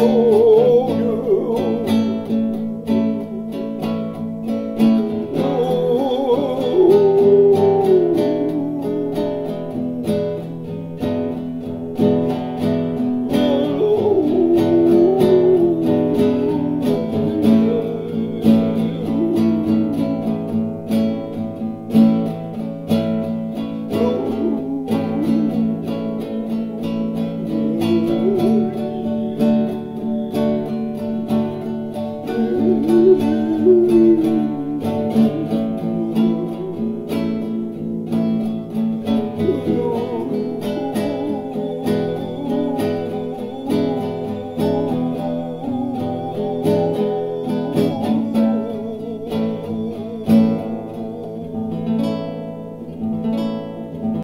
amor.